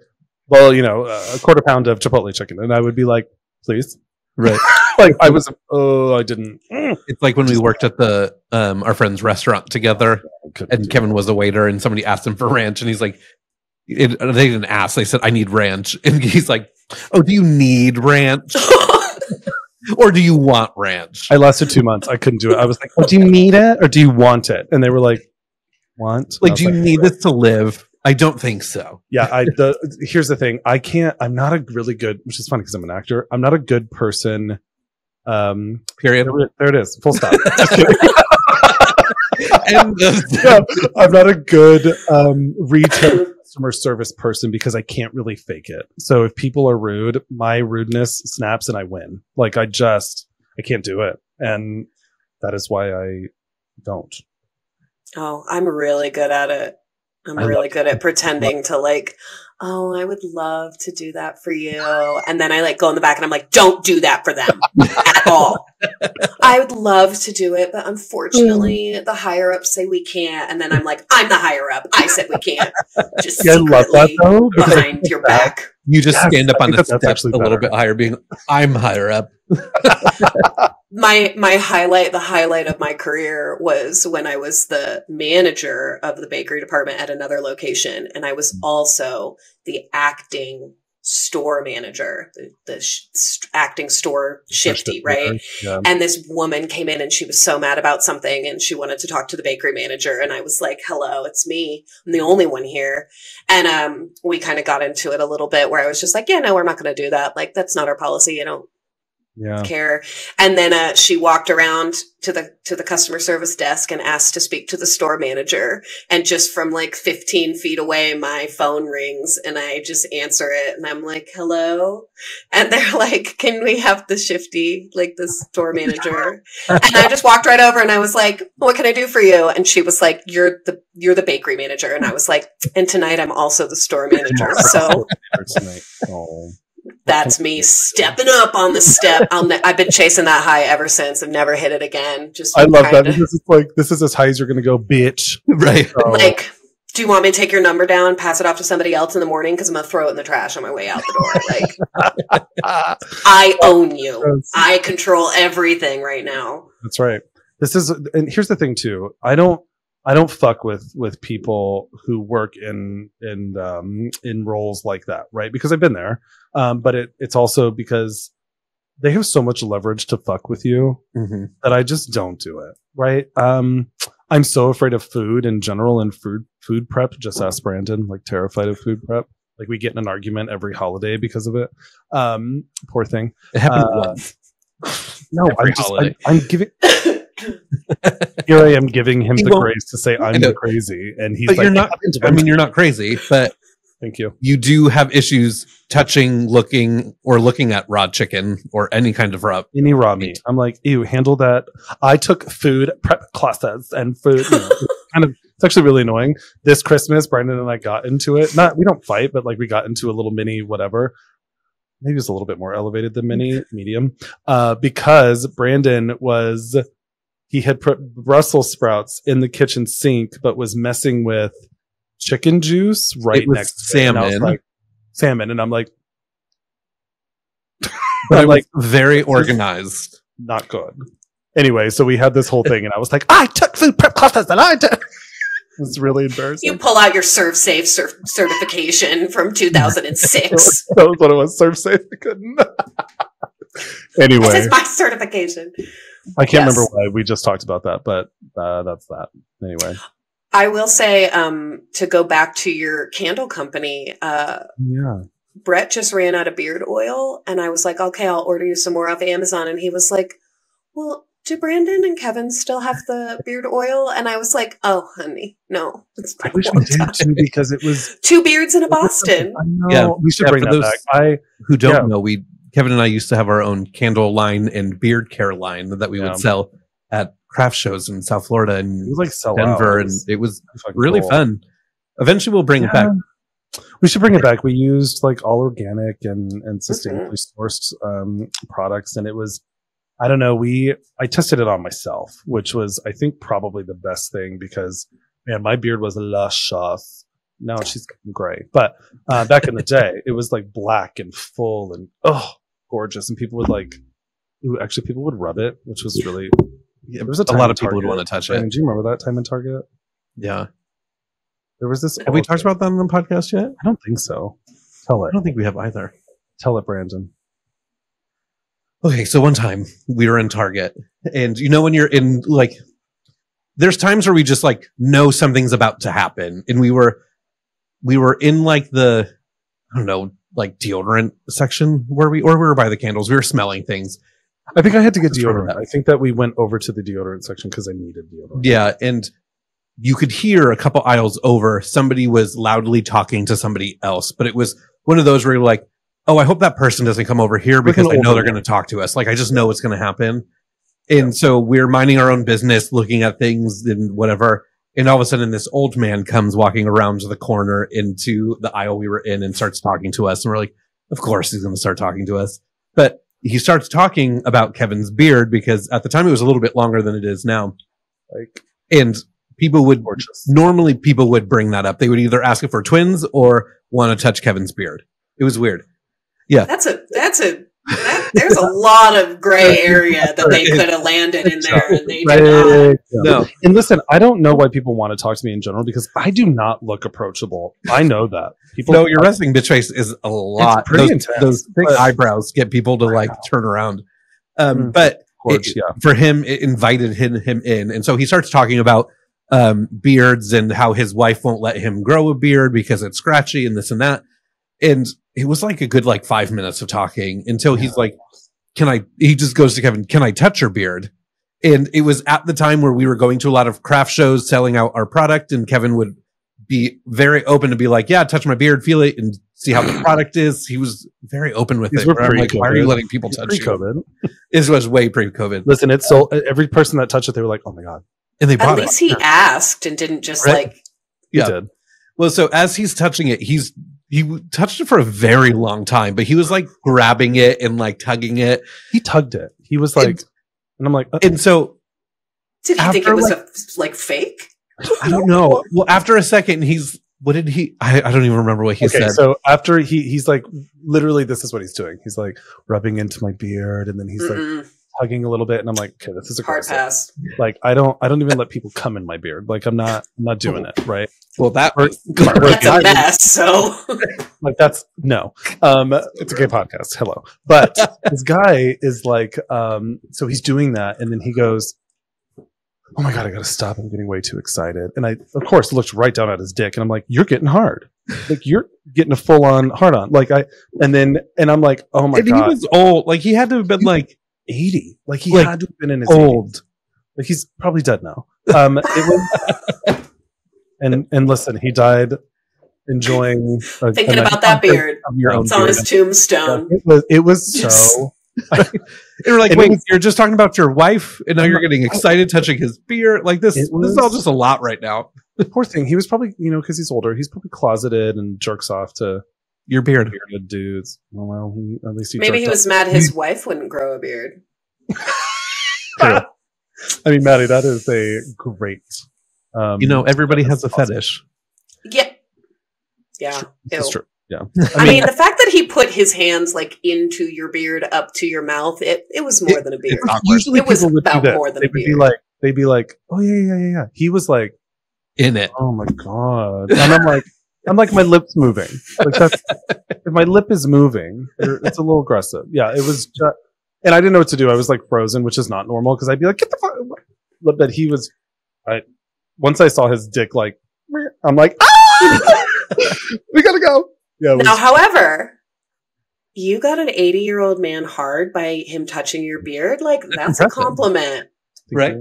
well, you know, a quarter pound of Chipotle chicken, and I would be like, please. Right. Like I was. Oh, I didn't. mm, It's like when we worked at the um our friend's restaurant together and Kevin was a waiter and somebody asked him for ranch and he's like it, they didn't ask they said I need ranch and he's like oh do you need ranch or do you want ranch I lasted two months. I couldn't do it. I was like, oh, do you need it or do you want it? And they were like, want? Like do you need this to live I don't think so Yeah, I. The, here's the thing. I can't. I'm not a really good, which is funny because I'm an actor. I'm not a good person. Um, period there, there it is. Full stop. Just kidding. And the- Yeah, I'm not a good um, retail customer service person because I can't really fake it. So if people are rude, my rudeness snaps and I win. Like I just I can't do it, and that is why I don't. Oh, I'm really good at it. I'm I really love good at pretending to like, oh, I would love to do that for you. And then I like go in the back and I'm like, don't do that for them at all. I would love to do it, but mm. unfortunately the higher ups say we can't. And then I'm like, I'm the higher up. I said we can't. Just Yeah, I love that though. behind your back. you just Yes, stand up I on the steps a little better. bit higher, being I'm higher up. my my highlight the highlight of my career was when i was the manager of the bakery department at another location and i was also the acting store manager the, the sh- acting store shifty right? Yeah. and this woman came in and she was so mad about something and she wanted to talk to the bakery manager and i was like hello it's me. I'm the only one here. And um we kind of got into it a little bit where i was just like yeah no we're not going to do that. Like that's not our policy. You don't Yeah. care. And then uh, she walked around to the to the customer service desk and asked to speak to the store manager. And just from like 15 feet away, my phone rings and I just answer it and I'm like, "Hello," and they're like, "Can we have the shifty, like the store manager?" and I just walked right over and I was like, "What can I do for you?" And she was like, "You're the you're the bakery manager." And I was like, "And tonight I'm also the store manager." So. That's me stepping up on the step. I'll ne- I've been chasing that high ever since. I've never hit it again. Just I love that kinda- because it's like this is as high as you're going to go, bitch. Right. So, Like, do you want me to take your number down, pass it off to somebody else in the morning? Because I'm gonna throw it in the trash on my way out the door. Like, I own you. I control everything right now. That's right. This is, and here's the thing too. I don't, I don't fuck with with people who work in in um, in roles like that, right? Because I've been there. Um, but it it's also because they have so much leverage to fuck with you Mhm. that I just don't do it, right? Um, I'm so afraid of food in general and food food prep. Just ask Brandon, like terrified of food prep. Like we get in an argument every holiday because of it. Um, poor thing. It happened Uh, once. No, Every I'm just. I'm, I'm giving here I am giving him He the grace to say I'm crazy, and he's But like, you're not- I mean, you're not crazy, but thank you. you do have issues touching, looking, or looking at raw chicken or any kind of raw. Any raw meat. I'm like, ew, handle that. I took food prep classes and food. You know, it's kind of, it's actually really annoying. This Christmas, Brandon and I got into it. Not, we don't fight, but like we got into a little mini whatever. Maybe it's a little bit more elevated than mini, medium, uh, because Brandon was, he had put Brussels sprouts in the kitchen sink, but was messing with chicken juice right It was next to it. I was salmon. like, salmon. And I'm like, But I'm like, very organized. not good. Anyway, so we had this whole thing, and I was like, I took food prep classes, and I did. It's really embarrassing. You pull out your ServSafe cer- certification from 2006. that was what it was. ServSafe. I couldn't. this anyway, is my certification. I can't yes. remember why we just talked about that, but uh, that's that. Anyway, I will say, um, to go back to your candle company, uh, yeah. Brett just ran out of beard oil, and I was like, okay, I'll order you some more off Amazon. And he was like, well, do Brandon and Kevin still have the beard oil? And I was like, oh, honey, no. It's I wish we long did time. too because it was Two beards in a Boston. I know. Yeah. we should Yeah, bring that those- back. I Who don't Yeah. know, we Kevin and I used to have our own candle line and beard care line that we Yeah. would sell at craft shows in South Florida it and was like sell Denver, out. It and it was really cool. fun. Eventually, we'll bring it back. We should bring it back. We used like all organic and and sustainably sourced um, products, and it was I don't know. We I tested it on myself, which was I think probably the best thing because man, my beard was luscious. Now she's getting gray, but uh, back in the day, it was like black and full and oh, gorgeous. And people would like, ooh, actually, people would rub it, which was really. Yeah, there was a, A lot of people would want to touch it. Do you remember that time in Target? Yeah. There was this. Have we talked about that on the podcast yet? I don't think so. Tell it. I don't think we have either. Tell it, Brandon. Okay, so one time we were in Target, and you know when you're in like, there's times where we just like know something's about to happen, and we were, we were in like the, I don't know, like deodorant section where we, or we were by the candles. We were smelling things, I think I had to get deodorant. I think that we went over to the deodorant section because I needed deodorant. Yeah, and you could hear a couple aisles over somebody was loudly talking to somebody else, but it was one of those where you're like, "Oh, I hope that person doesn't come over here because I know they're going to talk to us. Like I just know what's going to happen." And so we're minding our own business, looking at things and whatever. And all of a sudden, this old man comes walking around the corner into the aisle we were in and starts talking to us. And we're like, "Of course he's going to start talking to us." But he starts talking about Kevin's beard because at the time it was a little bit longer than it is now. Like And people would gorgeous. normally people would bring that up. They would either ask if we're twins or want to touch Kevin's beard. It was weird. Yeah, that's a that's a that, there's a lot of gray area that they could have landed in there, and they did not. No, And listen, I don't know why people want to talk to me in general because I do not look approachable. I know that. People no, your resting bitch face is a lot. pretty those, intense, those thick but- eyebrows get people to like turn around. Um, Mm. but course, it- yeah. for him, it invited him, him in. And so he starts talking about um, beards and how his wife won't let him grow a beard because it's scratchy and this and that. And it was like a good like five minutes of talking until he's like, can I, he just goes to Kevin, can I touch your beard? And it was at the time where we were going to a lot of craft shows selling out our product and Kevin would be very open to be like, yeah, touch my beard, feel it and see how the product is. He was very open with These it. were I'm like, why are you letting people touch you? Pre-COVID. This was way pre-COVID. Listen, it's so every person that touched it, they were like, "Oh my god, And they At bought it. least he asked and didn't just Right. like he Yeah. did." Well, so as he's touching it, he's he touched it for a very long time, but he was like grabbing it and like tugging it, He tugged it. He was like, And- and I'm like, uh, and so Did he think it was like- a like fake? I don't know. Well, after a second, he's what did he? I, I don't even remember what he okay. said. So after he he's like, literally, this is what he's doing. He's like rubbing into my beard, and then he's like Mm-mm. tugging a little bit, and I'm like, okay, this is a Hard pass. Like I don't I don't even let people come in my beard. Like I'm not I'm not doing it right. well, that Or- was That's a mess. So like that's no um it's a gay podcast hello but this guy is like um so he's doing that and then he goes oh my god i gotta stop i'm getting way too excited and i of course looked right down at his dick and i'm like you're getting hard like you're getting a full-on hard on like i and then and i'm like oh my and he god was old. Like he had to have been like 80 like he Like, had to have been in his old. 80s. like he's probably dead now um it was and and listen he died enjoying a- thinking a about that beard. of your own It's on beard. his tombstone. it was it was Just- so And we're like, And wait, was- you're just talking about your wife, and now you're getting excited touching his beard. Like this, It this is all just a lot right now. The poor thing. He was probably you know because he's older. He's probably closeted and jerks off to Your beard. bearded dudes. Well, he, at least he Maybe he jerked was mad his wife wouldn't grow a beard. I mean, Maddie, that is a great. Um, You know, everybody has a awesome. fetish. Yeah. Yeah. It's Ew. true. Yeah. I mean, the fact that he put his hands like into your beard up to your mouth, it, it was more It- than a beard. Usually It was would about more than they a would be like, they'd be like, "Oh yeah, yeah, yeah, yeah." He was like, In it. "Oh my god," and I'm like, "I'm like, my lips moving. Like that's if my lip is moving, it's a little aggressive." Yeah, it was. Just, and I didn't know what to do. I was like frozen, which is not normal because I'd be like, "Get the fuck!" But but he was. I once I saw his dick, like, I'm like, "Ah, we gotta go." Yeah, was, Now, however, you got an 80 year old man hard by him touching your beard. Like, that's a impressive. compliment. Right.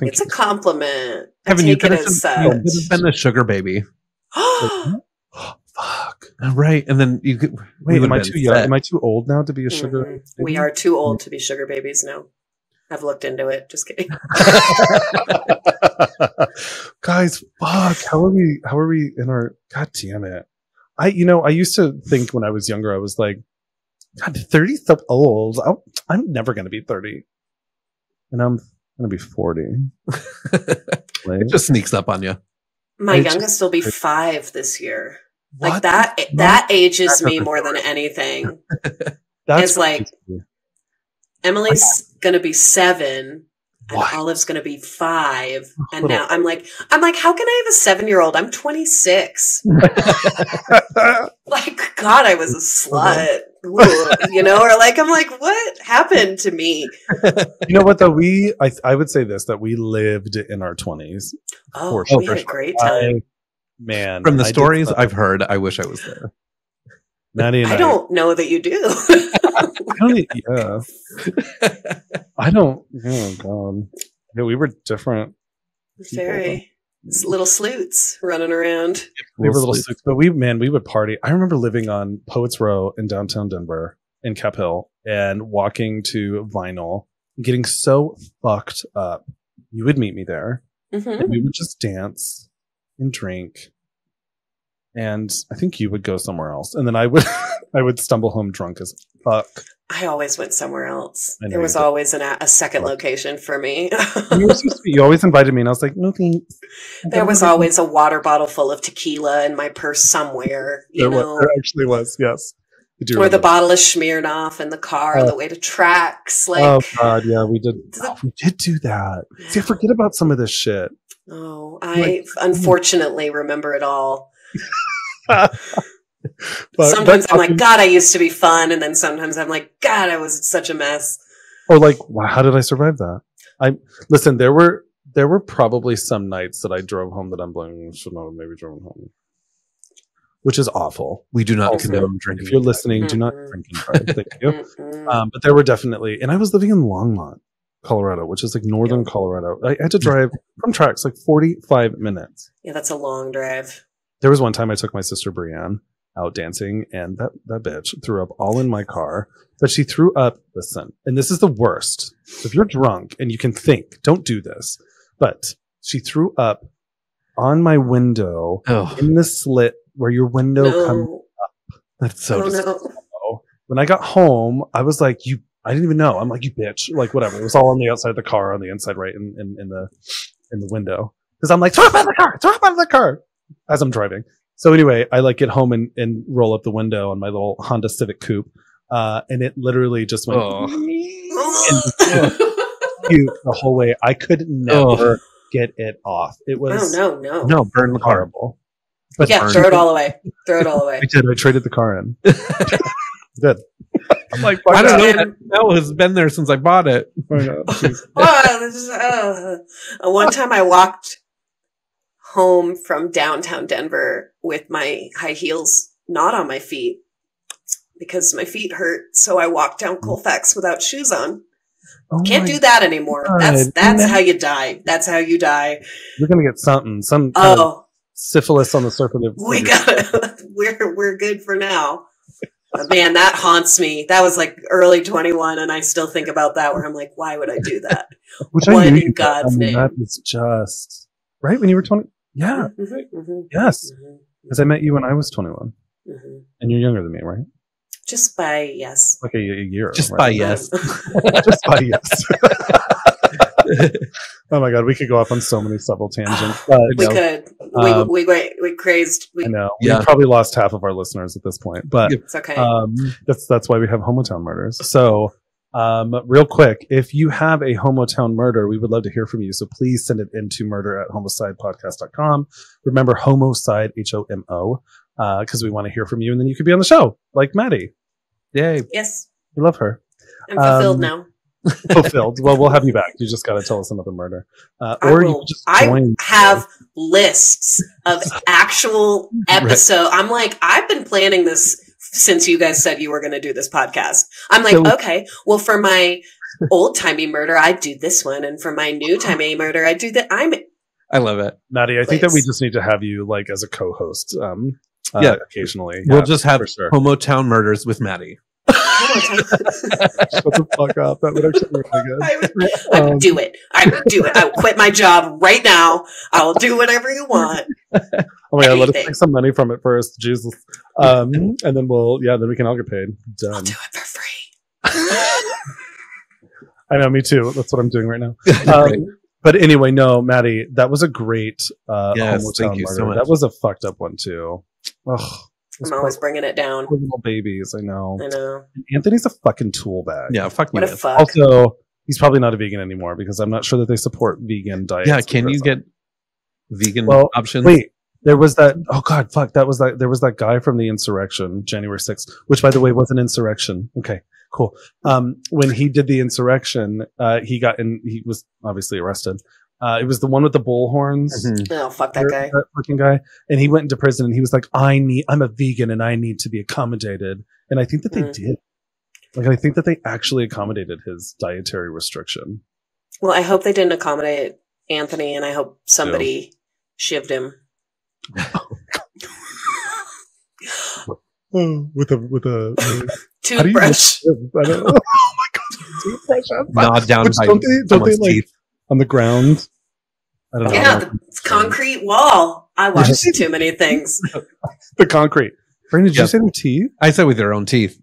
It's a compliment. I Kevin, you take could it have as been, you such. could have been a sugar baby. Fuck. Right. And then you could. Wait, am I too young? set. Am I too old now to be a sugar? Mhm. We are too old to be sugar babies now. I've looked into it. Just kidding. Guys, fuck. How are we? How are we in our? God damn it! I, you know, I used to think when I was younger, I was like, God, thirty so old. I'm, I'm never gonna be thirty, and I'm gonna be forty. Like, It just sneaks up on you. My youngest will be five this year. What? Like that. That ages me more than anything. That's it's like-. Emily's gonna be seven, and What? Olive's gonna be five. And Little- now I'm like, I'm like, how can I have a seven year old? I'm 26. Like, God, I was a slut. Ooh, you know, or like, I'm like, what happened to me? you know what though? We, I, I would say this that we lived in our twenties. Oh, we had a great time. Man, From the I stories. I've heard, I wish I was there. Maddie and I, I don't know that you do. I don't yeah. I don't. Oh god. Yeah, we were different. Very it's little sleuts running around. We were little sleep. suits, but we man, we would party. I remember living on Poets Row in downtown Denver in Cap Hill and walking to Vinyl, getting so fucked up. You would meet me there, hmm and we would just dance and drink. And I think you would go somewhere else, and then I would, I would stumble home drunk as fuck. I always went somewhere else. There was always an, a second Fuck. location for me. You, sweet. you always invited me, and I was like, no thanks. there was always a water bottle full of tequila in my purse somewhere, you There, was, know, there actually was, yes. Or the remember. bottle of Smirnoff in the car on Oh. the way to tracks. Oh, like, oh god, yeah, we did. Oh, we did do that. See, I forget about some of this shit. Oh, I unfortunately remember it all. But sometimes that's I'm like, God, I used to be fun, and then sometimes I'm like, God, I was such a mess. or like, wow, how did I survive that? I listen. There were there were probably some nights that I drove home that I'm blaming. Should not have maybe driven home, which is awful. We do not Also, condone drinking. If you're listening, do not drink and drive. Thank you. Mm-mm. Um, but there were definitely, and I was living in Longmont, Colorado, which is like northern Colorado. I had to drive from tracks like 45 minutes. yeah, that's a long drive. There was one time I took my sister Brienne out dancing, and that that bitch threw up all in my car. But she threw up. Listen, and this is the worst. If you're drunk and you can think, don't do this. But she threw up on my window Oh, in the slit where your window comes. up. that's so. oh, dis- no. When I got home, I was like, "You." I didn't even know. I'm like, "You bitch!" Like whatever. It was all on the outside of the car, on the inside, right in in, in the in the window. Because I'm like, "Throw up out of the car! Throw up out of the car!" As I'm driving. So anyway, I like get home and, and roll up the window on my little Honda Civic Coupe, uh, and it literally just went Oh. cute the whole way. I could never get it off. It oh was no, no. No, No, burn the car. horrible. But yeah, burn throw it all away. Throw it all away. I did. I traded the car in. did. I'm like, I don't know. That smell has been there since I bought it. I know. Oh, this is, uh, one time I walked home from downtown Denver with my high heels not on my feet because my feet hurt. So I walked down Colfax without shoes on. Oh Can't do that anymore. That's God. that's how you die. That's how you die. You're gonna get something, some kind of Oh, syphilis on the surface of we got it. We're we're good for now. But man, that haunts me. That was like early 21 and I still think about that where I'm like, why would I do that? which What I knew in you did. I God's mean, name? That is just right when you were 20. Yeah, Mhm, mhm, yes, mhm, because I met you when I was 21, mhm. and you're younger than me, right? Just by yes. Like a, a year. Just right? by yes. just by yes. oh my god, we could go off on so many subtle tangents. But we know. could. We, Um, we, we, we crazed. We, I know Yeah. we probably lost half of our listeners at this point, but It's okay. um, that's that's why we have Homotown murders. So, um, real quick, if you have a Homotown murder, we would love to hear from you. So please send it into murder at homocidepodcast.com. Remember Homocide, H O M O, because we want to hear from you, and then you could be on the show, like Maddie. Yay. yes. We love her. I'm fulfilled Um, now. Fulfilled. well, we'll have you back. You just got to tell us another murder, uh, I or you will- could just I join. have lists of actual episode. I'm like, I've been planning this since you guys said you were going to do this podcast. I'm like, So- okay, well, for my old timey murder, I do this one, and for my new timey murder, I do that. I'm I love it. Maddie, I think that we just need to have you like as a co-host. Um, uh, Yeah. occasionally. We'll Yeah, just have for sure. Homotown murders with Maddie. Shut the fuck up. That would actually be really good. I would, I would Um, do it. I would do it. I will quit my job right now. I will do whatever you want. Oh my god, let us Anything. take some money from it first, Jesus. Um, and then we'll, yeah, then we can all get paid. Done. I'll Done. do it for free. I know, me too. That's what I'm doing right now. Um, but anyway, no, Maddie, that was a great uh, Yes, thank you murder. so much. That was a fucked up one too. Ugh, those I'm always poor bringing it down. little babies. I know. I know. Anthony's a fucking tool bag. yeah, fuck me. A fuck. Also, he's probably not a vegan anymore because I'm not sure that they support vegan diets. Yeah, can you get vegan Well, options? Wait, there was that. Oh God, fuck! That was that. There was that guy from the insurrection, January sixth, which, by the way, was an insurrection. Okay, cool. Um, when he did the insurrection, uh, he got in. He was obviously arrested, Uh, it was the one with the bull horns. Mhm. Oh, fuck that guy. that fucking guy, and he went into prison and he was like, "I need, I'm a vegan and I need to be accommodated." And I think that they Mm. did. Like, I think that they actually accommodated his dietary restriction. Well, I hope they didn't accommodate Anthony, and I hope somebody shivved him. Oh, with a with a how do you Toothbrush. Don't. Oh my god, toothbrush Gnawed down Which by don't they- don't they, like- teeth. On the ground. I don't know. Yeah, the concrete wall. I watched too many things. the concrete. Brandon, did Yeah. you say their teeth? I said with their own teeth.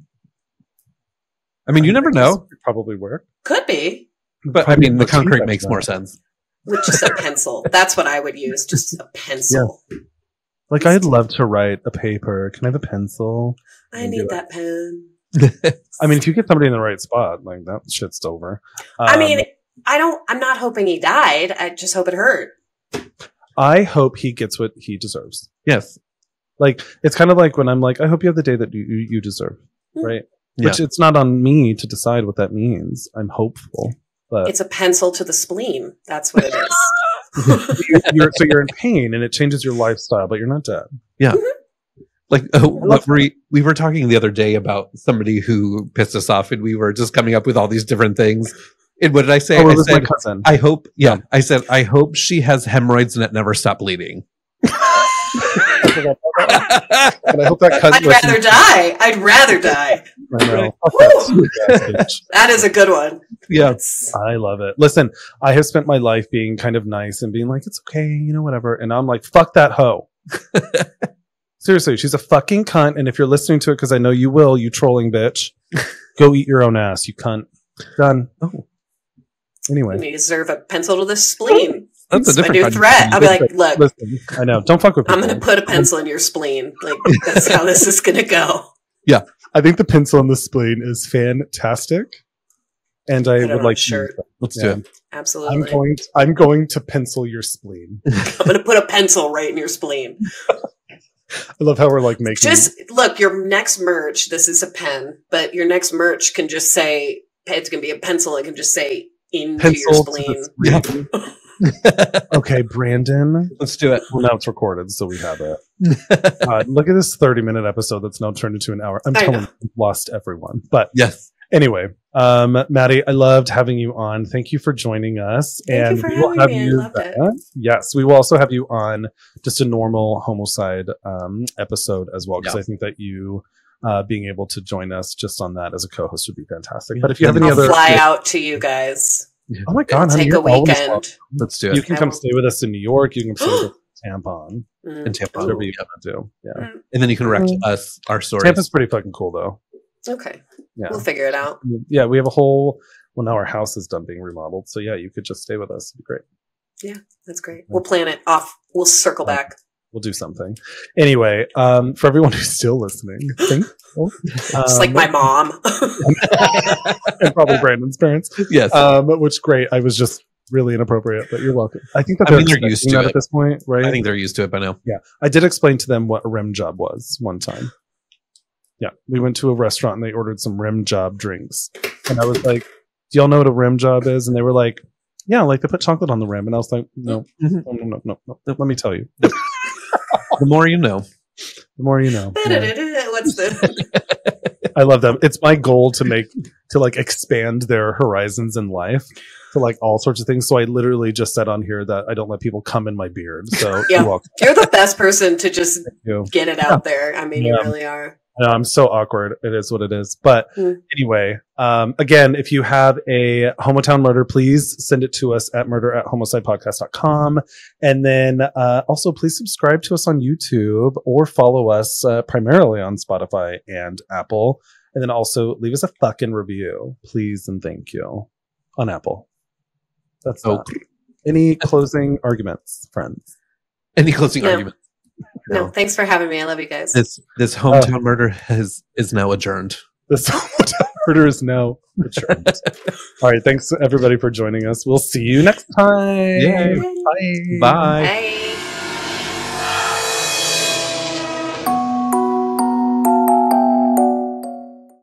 I mean, you never know, It probably work. Could be but I mean, the concrete makes more sense. with just a pencil. That's what I would use. Just a pencil. Like, I'd love to write a paper. Can I have a pencil? I need that pen. I mean, if you get somebody in the right spot, like that shit's over. I Um, mean, I don't. I'm not hoping he died. I just hope it hurt. I hope he gets what he deserves. yes. Like, it's kind of like when I'm like, I hope you have the day that you, you you deserve, Hmm. right? Yeah. Which it's not on me to decide what that means. I'm hopeful, but It's a pencil to the spleen. That's what it is. you're, you're, so you're in pain and it changes your lifestyle, but you're not dead. Yeah. Like uh, love what we we were talking the other day about somebody who pissed us off, and we were just coming up with all these different things. And what did I say? Oh, I it was my cousin. I hope. Yeah, I said I hope she has hemorrhoids and it never stop bleeding. But I hope that cousin. I'd rather die. I'd rather die. I know. Right. Fuck that stupid ass bitch. That is a good one. yeah, It's- I love it. Listen, I have spent my life being kind of nice and being like, it's okay, you know, whatever. And I'm like, fuck that hoe. Seriously, she's a fucking cunt. And if you're listening to it, because I know you will, you trolling bitch, go eat your own ass, you cunt. Done. Oh. Anyway. You deserve a pencil to the spleen. that's a It's my different new threat. I'll be like, look, Listen, I know. Don't fuck with I'm going to put a pencil in your spleen. Like, that's how this is going to go. Yeah, I think the pencil in the spleen is fantastic. And I would like a to shirt. use that. Let's Yeah. do it. Absolutely. I'm going to, I'm going to pencil your spleen. I'm going to put a pencil right in your spleen. I love how we're like making Just look, your next merch, this is a pen, but your next merch can just say, it's going to be a pencil. It can just say, into pencil to spleen. the spleen. okay, Brandon. Let's do it. Well, now it's recorded, so we have it. Uh, look at this 30 minute episode that's now turned into an hour. I'm I telling know. you, lost everyone. But yes. anyway, um, Maddie, I loved having you on. Thank you for joining us. Thank you and for we will having have me. I you loved it. Yes, we will also have you on just a normal Homocide um, episode as well, because Yeah. I think that you uh, being able to join us just on that as a co-host would be fantastic. But if you have any I'll other, fly out to you guys. oh my god, honey, Take a weekend. Let's do it. You can I come will. stay with us in New York. You can stay with us in Tampon. Mm. And Tampa. Whatever you want to do. Yeah. And then you can wreck Mm. us our stories. Tampa's pretty fucking cool though. Okay. Yeah. We'll figure it out. Yeah, we have a whole well now our house is done being remodeled. So yeah, you could just stay with us. It'd be great. Yeah, that's great. We'll plan it off. We'll circle back. We'll do something. Anyway, um, for everyone who's still listening, thank you. Just like Um, my mom. and probably Brandon's parents. yes. Um, which great. I was just really inappropriate, but you're welcome. I think that they're, mean, they're used to it. at this point, right? I think they're used to it by now. Yeah. I did explain to them what a rim job was one time. Yeah, we went to a restaurant and they ordered some rim job drinks, and I was like, "Do y'all know what a rim job is?" And they were like, "Yeah, like they put chocolate on the rim." And I was like, "No, Mhm. no, no, no, no, no. Let me tell you. The more you know. The more you know." What's the? I love them. It's my goal to make to like expand their horizons in life to like all sorts of things. So I literally just said on here that I don't let people come in my beard. So Yeah. you're welcome. You're the best person to just get it out there. I mean, you really are. No, I'm so awkward. It is what it is. But Mm. anyway, um, again, if you have a Homotown murder, please send it to us at murder at homocidepodcast.com. And then uh, also please subscribe to us on YouTube or follow us uh, primarily on Spotify and Apple. And then also leave us a fucking review, please and thank you on Apple. That's Oh. that. Any closing arguments, friends? Any closing No. argument? No, thanks for having me. I love you guys. This this uh, hometown murder has is now adjourned. This Homotown murder is now adjourned. All right. Thanks everybody for joining us. We'll see you next time. Yay. Bye. Bye. Bye.